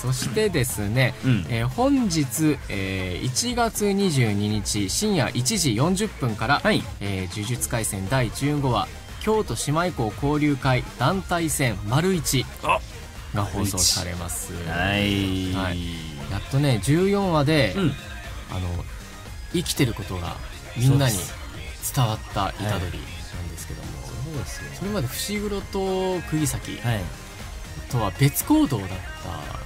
そしてですね、うん。えー本日、えー1月22日深夜1時40分から、はい。えー呪術廻戦第15話京都姉妹校交流会団体戦丸一あ。が放送されます。はい。はい。やっとね14話で、うん。あの生きてることがみんなに伝わった虎杖なんですけども、そうですよ。それまで伏黒と釘崎はい。とは別行動だった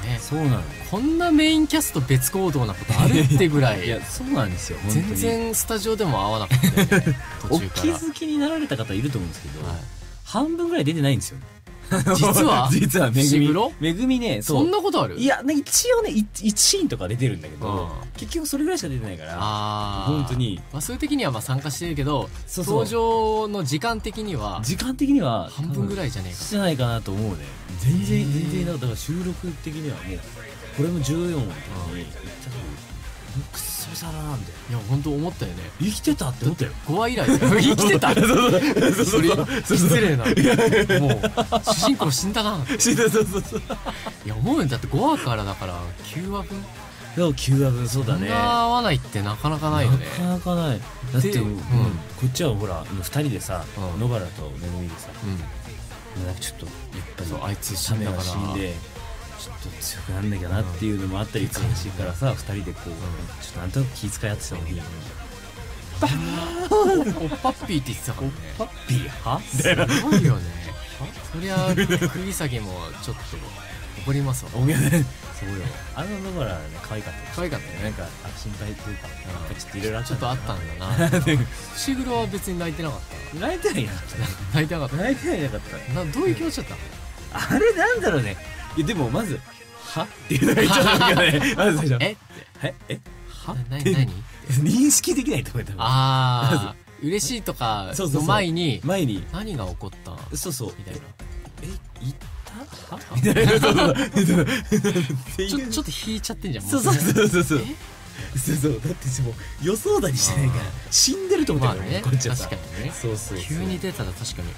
ね。そうなの。こんなメインキャスト別行動なことあるってぐらい。いやそうなんですよ全然スタジオでも合わなくて、ね、途お中から、気づきになられた方いると思うんですけど、はい。半分ぐらい出てないんですよね。実は？実はめぐみ。めぐみねそんなことある？いやね一応ね 1, シーンとか出てるんだけど、うん。結局それぐらいしか出てないから本当に。話数的にはまあ参加してるけどそうそう。登場の時間的には時間的には半分ぐらいいじゃねえか。じゃないかなと思うね全然全然だから収録的にはもうこれも14話の時に言った通りくっそさらなんだよいや本当思ったよね。生きてたって思ったよ。5話以来生きてた。それ失礼な。もう主人公死んだな。そうそうそうそう。いや思うよ。だって5話からだから9話分そう9話分そうだね。そんな合わないってなかなかないよね。なかなかない。だって、でうん。うん。こっちはほら2人でさ、うん。野原とめぐみでさ。うん。なんかちょっとぱりそうあいつ死んだから。死んでちょっと強くなんなきゃなっていうのもあったりするしからさ、2人でこう、ちょっとなんとなく気遣い合ってたのに、おっぱっぴーって言ってたからね。パッピーは？すごいよねそりゃ釘崎もちょっと怒りますわ。おめでそうよ。あの野原ね可愛かった可愛かったね。なんかあ心配というかなんかちょっといろいろちょっとあったんだな。伏黒は別に泣いてなかっ泣いてないな。た泣いてなかっ泣いてないなかったた。などういう気持ちだったの？あれなんだろうね。いやでもまず「は?」っていうのが一番なんかね。まず最初。え？ってえ？え？は？なって何？認識できないと思ったああ嬉しいとかの前に前に。何が起こった？そうそう。みたいな。え？行った？は？みたいな。そうそうそう。ちょっと引いちゃってんじゃんもそうそうそうそうそう。え？そうそう。だってもう予想だにしてないから死んでると思ってるからまあね。こっちはさ。確かにね。そうそうそう。急に出たら確かに